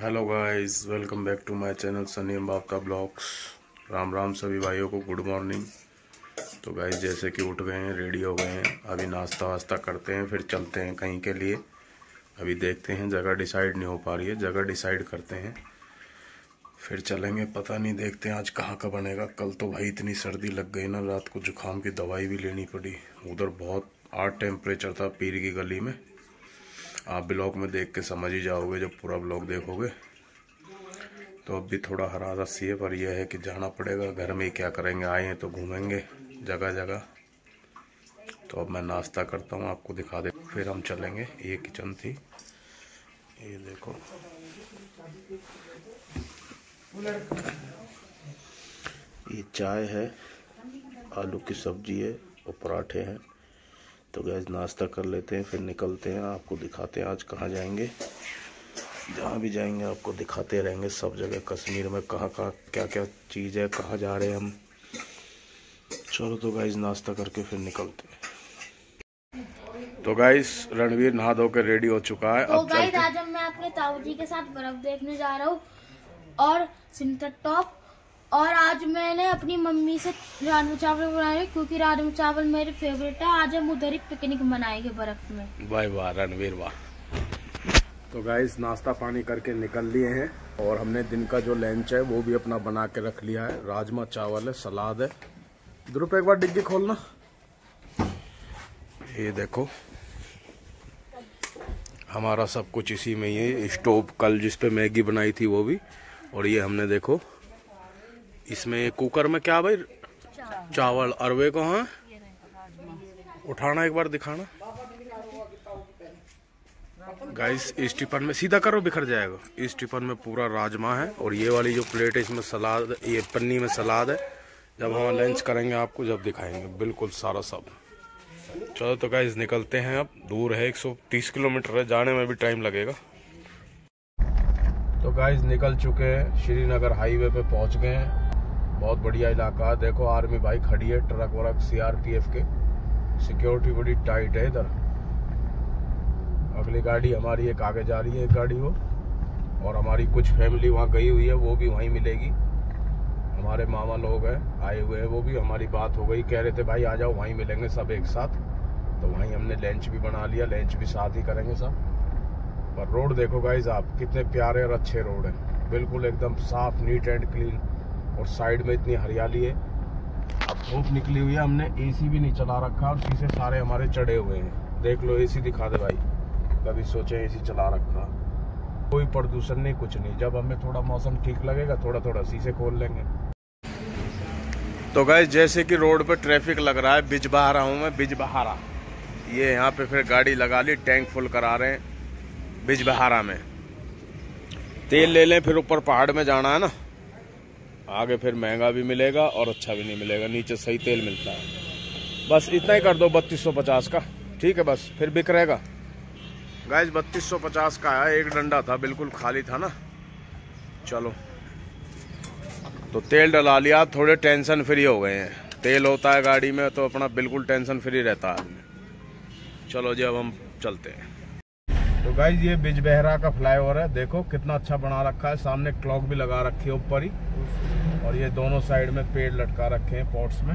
Hello guys welcome back to my channel Sunny अम्बाब का blogs Ram Ram सभी भाइयों को गुड मॉर्निंग तो गाइस जैसे कि उठ गए हैं रेडी हो गए हैं, अभी नाश्ता वास्ता करते हैं, फिर चलते हैं कहीं के लिए. अभी देखते हैं, जगह डिसाइड नहीं हो पा रही है, जगह डिसाइड करते हैं. फिर चलेंगे, पता नहीं देखते हैं आज कहाँ का बनेगा. कल तो भाई इतनी सर्दी लग गई ना, रात को जुकाम की दवाई भी लेनी पड़ी. उधर बहुत आठ टेम्परेचर था, पीर की गली में. आप ब्लॉग में देख के समझ ही जाओगे जब पूरा ब्लॉग देखोगे। तो अब भी थोड़ा हरारत सी है, पर यह है कि जाना पड़ेगा। घर में ही क्या करेंगे? आए हैं तो घूमेंगे, जगह जगह। तो अब मैं नाश्ता करता हूँ, आपको दिखा दे। फिर हम चलेंगे। ये किचन थी। ये देखो। ये चाय है, आलू की सब्ज़ी है और पराठे हैं। तो गैस नाश्ता कर लेते हैं फिर निकलते हैं आपको दिखाते हैं आज कहाँ जाएँगे। जहाँ भी जाएँगे आपको दिखाते रहेंगे सब जगह कश्मीर में कहाँ कहाँ क्या क्या चीज़ है कहाँ जा रहे हैं हम। चलो तो गाइज़ नाश्ता करके फिर निकलते हैं। तो गाइस रणवीर नहा धो के रेडी हो चुका है। तो अब गाइस आज मैं अपने ताऊ जी के साथ बर्फ़ देखने जा रहा हूँ और सिंटर टॉप मैंने अपनी मम्मी से राजमा चावल बनाए, क्योंकि राजमा चावल मेरे फेवरेट है। आज हम उधर ही पिकनिक मनाएँगे बर्फ़ में। वाह वाह, रणवीर, वाह। तो गाइस नाश्ता पानी करके निकल लिए हैं और हमने दिन का जो लंच है, वो भी अपना बना के रख लिया है। राजमा चावल है, सलाद है। ध्रुप एक बार डिग्गी खोलना। ये देखो, हमारा सब कुछ इसी में ही है। स्टोव कल जिस पे मैगी बनाई थी, वो भी। और ये हमने देखो इसमें कुकर में क्या भाई? चावल। अरवे को हाँ? उठाना एक बार, दिखाना। गाइस इस टिफन में सीधा करो, बिखर जाएगा। इस टिफन में पूरा राजमा है, और ये वाली जो प्लेट है, इसमें सलाद, ये पन्नी में सलाद है। जब हम लंच करेंगे आपको, जब दिखाएँगे। बिल्कुल सारा सब। चलो तो गाइस निकलते हैं अब। दूर है 130 किलोमीटर है। जाने में भी टाइम लगेगा। तो गाइस निकल चुके हैं। श्रीनगर हाईवे पे पहुँच गए हैं। बहुत बढ़िया इलाका है। देखो, आर्मी भाई खड़ी है, ट्रक वरक सीआरपीएफ के। सिक्योरिटी बड़ी टाइट है इधर। अगली गाड़ी हमारी एक आगे जा रही है, एक गाड़ी वो। और हमारी कुछ फैमिली वहाँ गई हुई है, वो भी वहीं मिलेगी। हमारे मामा लोग हैं, आए हुए हैं, वो भी। हमारी बात हो गई, कह रहे थे, भाई, आ जाओ, वहीं मिलेंगे सब एक साथ। तो वहीं हमने लंच भी बना लिया लंच भी साथ ही करेंगे सब। पर रोड देखो गाइज़ आप कितने प्यारे और अच्छे रोड हैं। बिल्कुल एकदम साफ़ नीट एंड क्लीन और साइड में इतनी हरियाली है। अब धूप निकली हुई है, हमने एसी भी नहीं चला रखा और शीशे सारे हमारे चढ़े हुए हैं। देख लो एसी दिखा दे भाई। कभी सोचे एसी चला रखा। कोई प्रदूषण नहीं, कुछ नहीं। जब हमें थोड़ा मौसम ठीक लगेगा थोड़ा थोड़ा शीशे खोल लेंगे। तो गैस जैसे कि रोड पे ट्रैफ़िक लग रहा है बिज बिजबहारा हूँ मैं बिज बिजबहारा। ये यहाँ पे फिर गाड़ी लगा ली टैंक फुल करा रहे हैं, बिजबहारा में। तेल ले लें, फिर ऊपर पहाड़ में जाना है ना। आगे फिर महँगा भी मिलेगा और अच्छा भी नहीं मिलेगा, नीचे सही तेल मिलता है। बस इतना ही कर दो बत्तीस सौ पचास का, ठीक है बस, फिर बिक रहेगा। गैस बत्तीस सौ पचास का है एक डंडा था, बिल्कुल खाली था ना। चलो। तो तेल डला लिया, थोड़े टेंशन फ्री हो गए हैं। तेल होता है गाड़ी में तो अपना बिल्कुल टेंशन फ्री रहता है। चलो जी, अब हम चलते हैं। तो गाइज़ ये बिजबहरा का फ्लाईओवर है। देखो, कितना अच्छा बना रखा है। सामने क्लॉक भी लगा रखी है ऊपर ही। और ये दोनों साइड में पेड़ लटका रखे हैं पॉट्स में।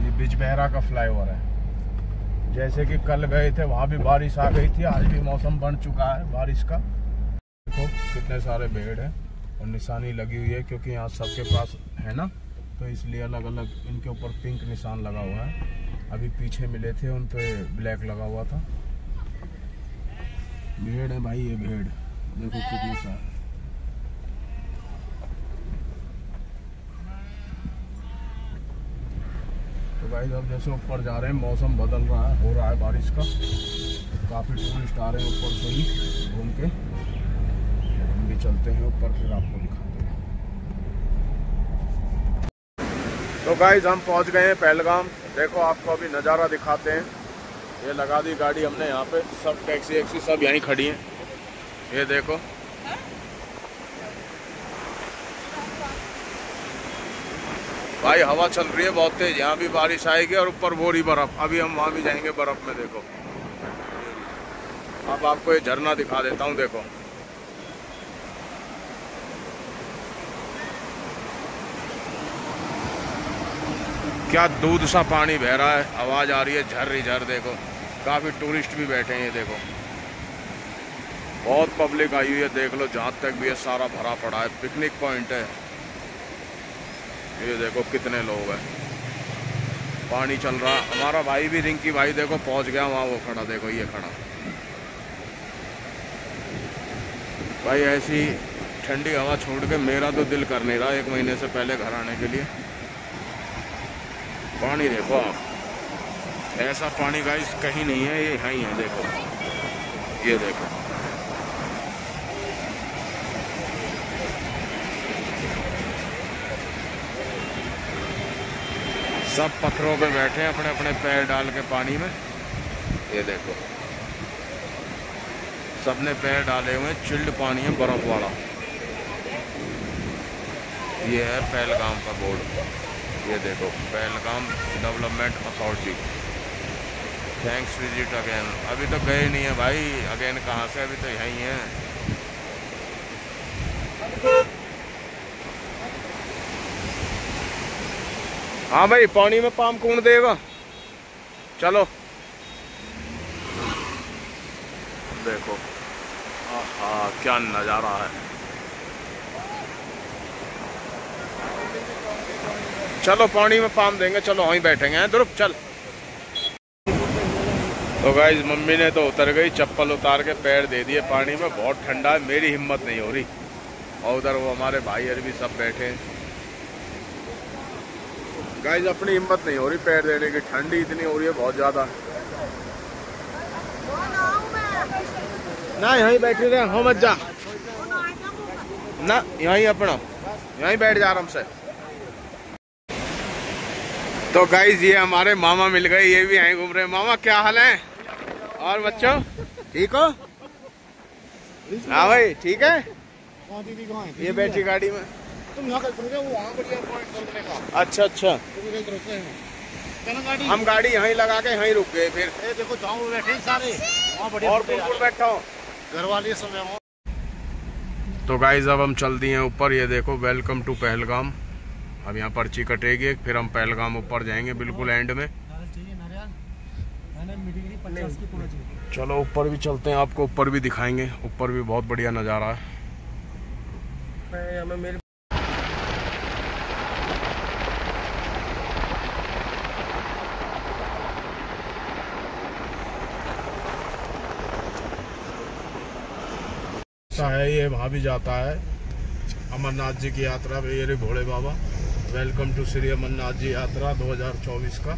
ये बिजबहरा का फ्लाईओवर है। जैसे कि कल गए थे, वहाँ भी बारिश आ गई थी। आज भी मौसम बन चुका है बारिश का। देखो कितने सारे पेड़ हैं और निशानी लगी हुई है, क्योंकि यहाँ सबके पास है ना। तो इसलिए अलग अलग इनके ऊपर पिंक निशान लगा हुआ है। अभी पीछे मिले थे, उन पर ब्लैक लगा हुआ था। भेड़ है भाई, ये भेड़ देखो कितनी सारी। भाई अब जैसे ऊपर जा रहे हैं, मौसम बदल रहा है, हो रहा है बारिश का। काफ़ी टूरिस्ट आ रहे हैं ऊपर से ही, घूम के। हम भी चलते हैं ऊपर, फिर आपको दिखाते हैं। तो गाइज़ हम पहुँच गए हैं पहलगाम। देखो, आपको अभी नज़ारा दिखाते हैं। ये लगा दी गाड़ी हमने यहाँ पे। सब टैक्सी वैक्सी सब यहीं खड़ी हैं। ये देखो। भाई, हवा चल रही है बहुत तेज, यहाँ भी बारिश आएगी और ऊपर बोरी बर्फ़। अभी हम वहाँ भी जाएँगे बर्फ़ में, देखो। अब आपको ये झरना दिखा देता हूँ, देखो। क्या दूध सा पानी बह रहा है, आवाज़ आ रही है झर ही झर, देखो। काफ़ी टूरिस्ट भी बैठे हैं, ये देखो। बहुत पब्लिक आई हुई है, देख लो, जहाँ तक भी ये सारा भरा पड़ा है, पिकनिक पॉइंट है। ये देखो कितने लोग हैं। पानी चल रहा, हमारा भाई भी रिंकी भाई देखो पहुँच गया, वहाँ वो खड़ा, देखो ये खड़ा। भाई ऐसी ठंडी हवा छोड़ के मेरा तो दिल कर नहीं रहा एक महीने से पहले घर आने के लिए। पानी देखो आप, ऐसा पानी का कहीं नहीं है, ये यहीं है, देखो। ये देखो। सब पत्थरों पे बैठे हैं अपने अपने पैर डाल के पानी में। ये देखो। सबने पैर डाले हुए चिल्ड पानी है बर्फ़ वाला। ये है पहलगाम का बोर्ड। ये देखो, Pahalgam development authority. Thanks visit again अभी तो गए नहीं है भाई। अगेन कहाँ से? अभी तो यहीं है। हाँ भाई, पानी में पाम कौन देगा? चलो। देखो। हाँ क्या नज़ारा है। चलो, पानी में पाम देंगे। चलो, वहीं बैठेंगे, हैं चल। तो गाइज़ मम्मी ने तो उतर गई, चप्पल उतार के पैर दे दिए पानी में। बहुत ठंडा है, मेरी हिम्मत नहीं हो रही। और उधर वो हमारे भाई अरबी सब बैठे हैं। गाइज़ अपनी हिम्मत नहीं हो रही पैर देने की। ठंडी इतनी हो रही है बहुत ज़्यादा। ना यहीं बैठे रहे हो मत जा। ना यहीं अपना। यहीं बैठ जा आराम से। तो गाइज़ ये हमारे मामा मिल गए ये भी यहीं घूम रहे हैं। मामा क्या हाल है? और बच्चों ठीक हो? हाँ भाई ठीक है? है? ये बैठी गाड़ी में। तुम यहाँ वहाँ बढ़िया पॉइंट अच्छा अच्छा। हैं। हम गाड़ी यहीं लगा के यहीं रुक गए फिर। ए देखो गाँव में बैठे सारे। वहाँ बढ़िया और बैठा हूँ। घर वाले सब है तो गाइज़ अब हम चल दिए हैं ऊपर। ये देखो वेलकम टू पहलगाम। अब यहाँ पर्ची कटेगी फिर हम पहलगाम ऊपर जाएँगे बिल्कुल एंड में। चलो ऊपर भी चलते हैं आपको ऊपर भी दिखाएँगे। ऊपर भी बहुत बढ़िया नज़ारा है। ऐसा है, ये वहाँ भी जाता है। अमरनाथ जी की यात्रा में ये रे भोले बाबा। वेलकम टू श्री अमरनाथ जी यात्रा 2024 का।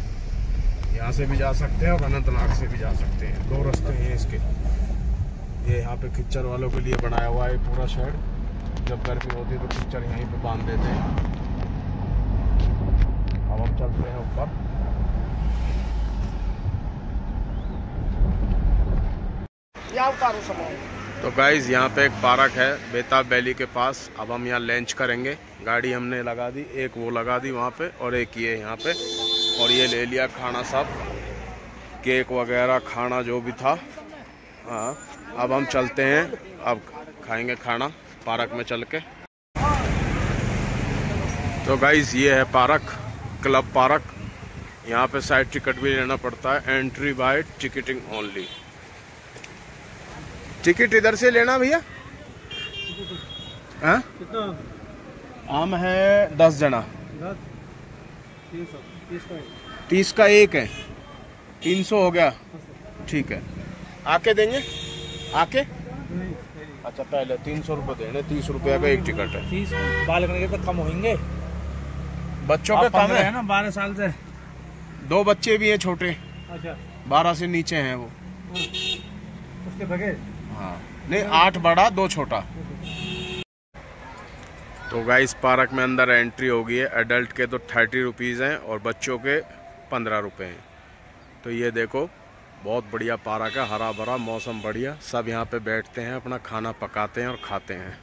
यहाँ से भी जा सकते हैं और अनंतनाग से भी जा सकते हैं। दो रास्ते हैं इसके। ये यहाँ पे किच्चर वालों के लिए बनाया हुआ है पूरा शहर। जब गर्मी होती है तो किच्चर यहीं पे बाँध देते हैं। अब हम चलते हैं ऊपर। तो गाइज़ यहाँ पे एक पार्क है, बेताब वैली के पास। अब हम यहाँ लंच करेंगे। गाड़ी हमने लगा दी, एक वो लगा दी वहाँ पे, और एक ये यहाँ पे। और ये ले लिया खाना सब, केक वगैरह, खाना जो भी था। हाँ अब हम चलते हैं। अब खाएँगे खाना, पार्क में चल के। तो गाइज़ ये है पार्क, क्लब पार्क। यहाँ पे साइड टिकट भी लेना पड़ता है entry by ticketing only ticket इधर से लेना भैया? हाँ? आम है दस जना। तीस का एक। है। तीन सौ हो गया। ठीक है। आके देंगे? आके? अच्छा पहले तीन सौ रुपये देने तीस रुपया का एक टिकट है। तीस? बाल के तो कम होंगे बच्चों के कम है। है ना बारह साल से? दो बच्चे भी हैं छोटे। अच्छा। बारह से नीचे हैं वो। उसके बगैर? हाँ। नहीं, आठ बड़ा, दो छोटा। तो गाइस, पार्क में अंदर एंट्री हो गई है। एडल्ट के तो थर्टी रुपीज़ हैं और बच्चों के पंद्रह रुपये हैं। तो ये देखो, बहुत बढ़िया पार्क है हरा भरा मौसम बढ़िया। सब यहाँ पे बैठते हैं, अपना खाना पकाते हैं और खाते हैं।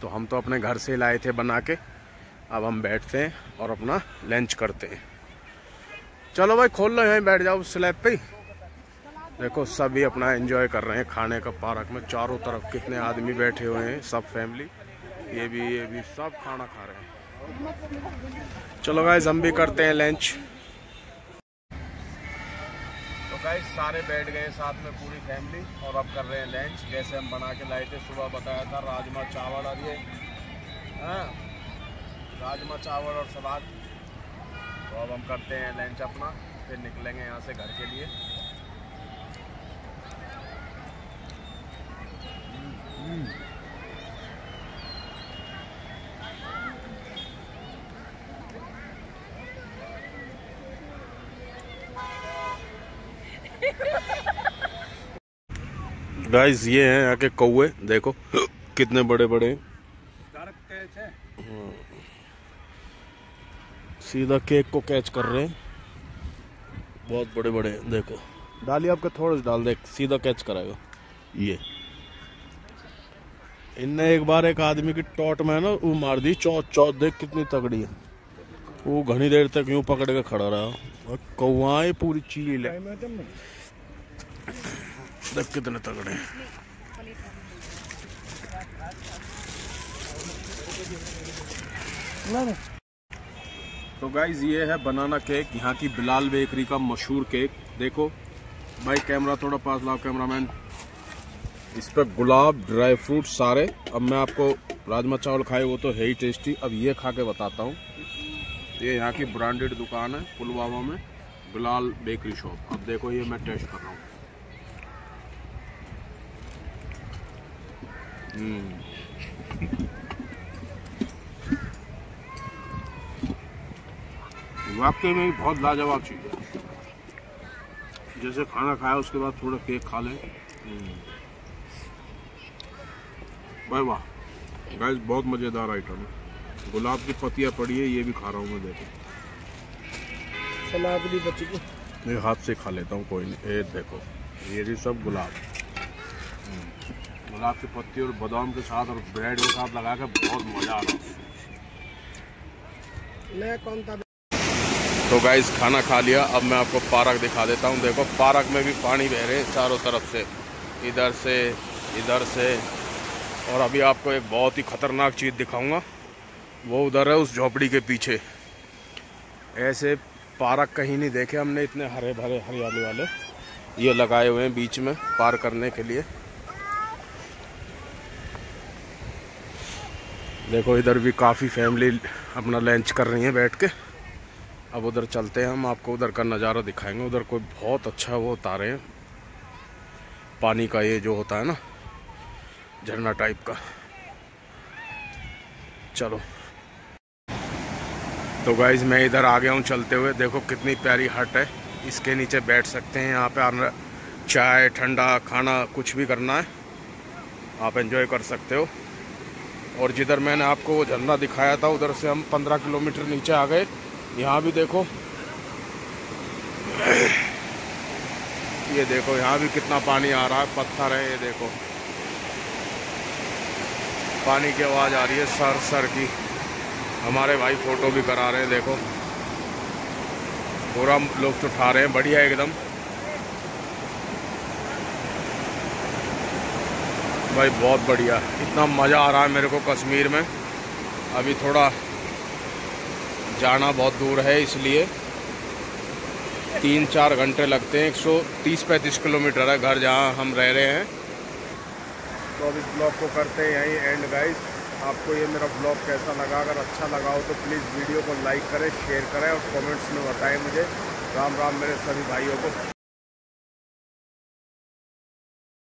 तो हम तो अपने घर से लाए थे बना के। अब हम बैठते हैं और अपना लंच करते हैं। चलो भाई, खोल लो, यहीं बैठ जाओ स्लैब पे ही। देखो, सभी अपना एंजॉय कर रहे हैं खाने का पार्क में। चारों तरफ़ कितने आदमी बैठे हुए हैं, सब फैमिली ये भी ये भी सब खाना खा रहे हैं। चलो गाइज़ हम भी करते हैं लंच तो गाइज़ सारे बैठ गए साथ में पूरी फैमिली और अब कर रहे हैं लंच जैसे हम बना के लाए थे, सुबह बताया था, राजमा चावल और ये। हाँ राजमा चावल और सलाद। तो अब हम करते हैं लंच अपना, फिर निकलेंगे यहाँ से घर के लिए। गाइस ये हैं यहाँ के कौए देखो। कितने बड़े बड़े हैं। सीधा केक को कैच कर रहे हैं। बहुत बड़े बड़े हैं देखो। डालिए आपका थोड़ा से। डाल दे सीधा कैच कराएगा। ये। इनने एक बार एक आदमी की टॉट में ना वो मार दी, चौथ चौथ देख कितनी तगड़ी है। वो घनी देर तक यूँ पकड़ के खड़ा रहा। और कौआए पूरी चील है। देख कितने तगड़े हैं। तो गाइज़ ये है बनाना केक यहाँ की बिलाल बेकरी का मशहूर केक देखो, भाई कैमरा थोड़ा पास लाओ कैमरामैन इस पर गुलाब, ड्राई फ्रूट सारे। अब मैं आपको राजमा चावल खाए, वो तो है ही टेस्टी। अब ये खा के बताता हूँ। ये यहाँ की ब्रांडेड दुकान है, पुलवामा में, बिलाल बेकरी शॉप। अब देखो, ये मैं टेस्ट कर रहा हूँ। हम्म। वाकई में बहुत लाजवाब चीज़ है। जैसे खाना खाया, उसके बाद थोड़ा केक खा लें। भाई वाह। गैस बहुत मज़ेदार आइटम है गुलाब की पत्तियाँ पड़ी है ये भी खा रहा हूँ मैं देखो। सलाद भी बची मेरे हाथ से खा लेता हूँ कोई नहीं। ये देखो ये भी सब गुलाब। हम्म, गुलाब की पत्ती और बादाम के साथ और ब्रेड के साथ लगा के बहुत मज़ा आ रहा है। कौन था? तो गाइस खाना खा लिया। अब मैं आपको पार्क दिखा देता हूँ। देखो पार्क में भी पानी बह रहे हैं चारों तरफ़ से। इधर से इधर से। और अभी आपको एक बहुत ही ख़तरनाक चीज़ दिखाऊँगा। वो उधर है, उस झोपड़ी के पीछे। ऐसे पार्क कहीं नहीं देखे हमने, इतने हरे भरे हरियाली वाले। ये लगाए हुए हैं बीच में, पार करने के लिए। देखो, इधर भी काफ़ी फैमिली अपना लंच कर रही है बैठ के। अब उधर चलते हैं, हम आपको उधर का नज़ारा दिखाएँगे। उधर कोई बहुत अच्छा वो उतारे हैं। पानी का ये जो होता है ना झरना टाइप का। चलो। तो गाइज़ मैं इधर आ गया हूँ चलते हुए। देखो कितनी प्यारी हट है। इसके नीचे बैठ सकते हैं। यहाँ पे आना चाय, ठंडा खाना, कुछ भी करना है। आप एंजॉय कर सकते हो। और जिधर मैंने आपको वो झरना दिखाया था, उधर से हम पंद्रह किलोमीटर नीचे आ गए। यहाँ भी देखो। ये देखो, यहाँ भी कितना पानी आ रहा है। पत्थर है, ये देखो। पानी की आवाज़ आ रही है, सर सर की। हमारे भाई फ़ोटो भी करा रहे हैं, देखो। पूरा लुफ्त उठा रहे हैं, बढ़िया एकदम। भाई, बहुत बढ़िया। इतना मज़ा आ रहा है मेरे को कश्मीर में। अभी थोड़ा जाना बहुत दूर है, इसलिए तीन चार घंटे लगते हैं, एक सौ तीस पैंतीस किलोमीटर है घर जहाँ हम रह रहे हैं। तो अब इस ब्लॉग को करते हैं यहीं एंड गाइस आपको ये मेरा ब्लॉग कैसा लगा? अगर अच्छा लगा हो तो प्लीज़ वीडियो को लाइक करें शेयर करें और कमेंट्स में बताएँ मुझे. राम राम मेरे सभी भाइयों को.